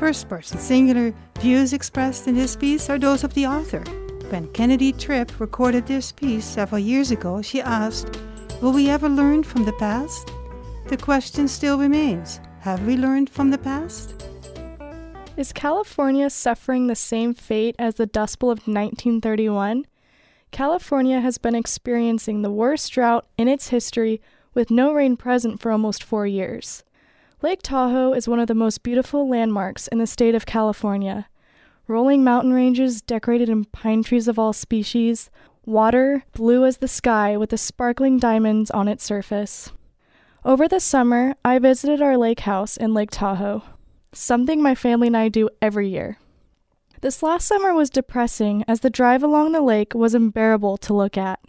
First person singular views expressed in this piece are those of the author. When Kennedy Tripp recorded this piece several years ago, she asked, Will we ever learn from the past? The question still remains Have we learned from the past? Is California suffering the same fate as the Dust Bowl of 1931? California has been experiencing the worst drought in its history with no rain present for almost four years. Lake Tahoe is one of the most beautiful landmarks in the state of California. Rolling mountain ranges decorated in pine trees of all species, water blue as the sky with the sparkling diamonds on its surface. Over the summer, I visited our lake house in Lake Tahoe, something my family and I do every year. This last summer was depressing as the drive along the lake was unbearable to look at.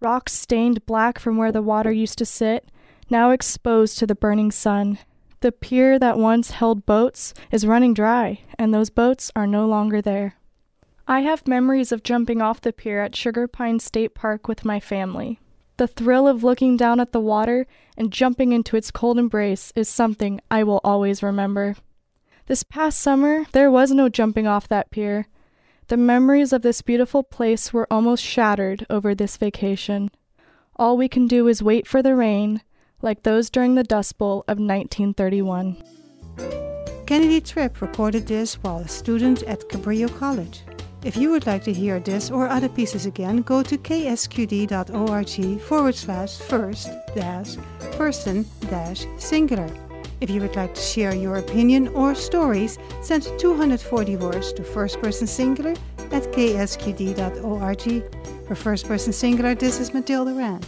Rocks stained black from where the water used to sit, now exposed to the burning sun. The pier that once held boats is running dry, and those boats are no longer there. I have memories of jumping off the pier at Sugar Pine State Park with my family. The thrill of looking down at the water and jumping into its cold embrace is something I will always remember. This past summer, there was no jumping off that pier. The memories of this beautiful place were almost shattered over this vacation. All we can do is wait for the rain, like those during the Dust Bowl of 1931. Kennedy Tripp recorded this while a student at Cabrillo College. If you would like to hear this or other pieces again, go to ksqd.org forward slash first dash person dash singular. If you would like to share your opinion or stories, send 240 words to first person singular at ksqd.org. For first person singular, this is Matilda Rand.